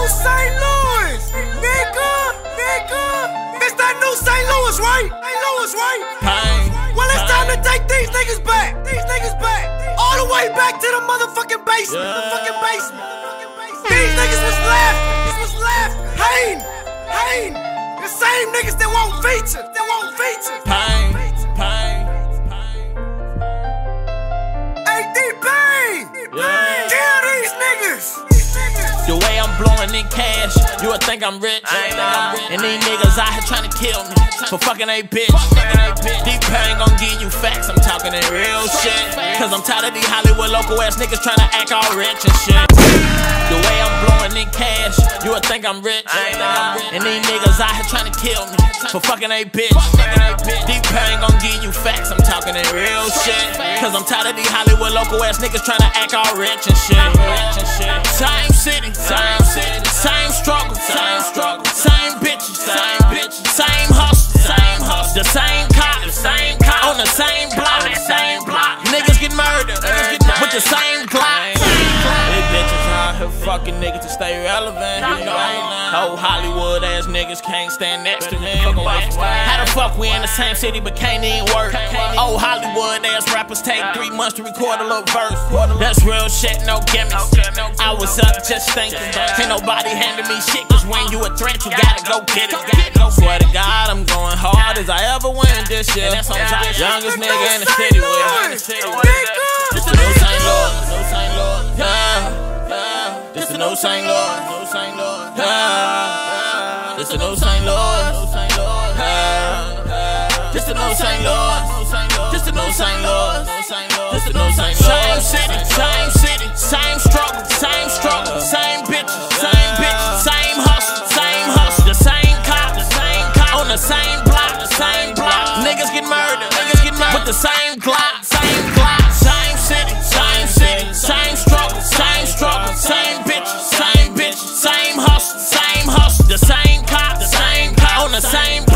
new St. Louis, nigga, nigga. It's that new St. Louis, right? St. Louis, right? Paine. Well, it's time to take these niggas back. These niggas back. All the way back to the motherfucking basement. The fucking basement. These niggas was left. This was left. Hain. Hain. The same niggas that won't feature. That won't feature. The way I'm blowing in cash, you would think I'm rich. And these niggas out here trying to kill me for fucking a bitch. D.Paine gon' give you facts, I'm talking that real shit. Cause I'm tired of these Hollywood local ass niggas trying to act all rich and shit. The way I'm blowing in cash, you would think I'm rich. And these niggas out here trying to kill me for fucking a bitch. Cause I'm tired of these Hollywood local ass niggas trying to act all rich and shit. Same city, same city, same struggle, same struggle, same bitches, same bitches, same hustle, same hustle, the same cop, the same cop on the same block, the same block. Niggas get murdered with the same Glock. These bitches out here fucking niggas to stay relevant. You know, whole Hollywood ass niggas can't stand next to me. How the fuck we in the same city but can't even work? Old Hollywood ass rappers take three months to record a little verse. That's real shit, no gimmicks. I was up just thinking. Ain't nobody handing me shit, cause when you a threat, you gotta go get it. Swear to God, I'm going hard as I ever went this year. Youngest nigga in the city with it. This the new St. Louis, Yeah. This the new St. Louis, just an old St. Louis. Just an old St. Louis. Just an old St. Louis. Just an old St. Louis. Same city, same city, same struggle, same struggle, same bitches, same bitches, same hustle, same hustle, the same cop, the same cop on the same block, the same block. Niggas get murdered, niggas get murdered with the same Glock. same